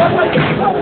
Oh my God.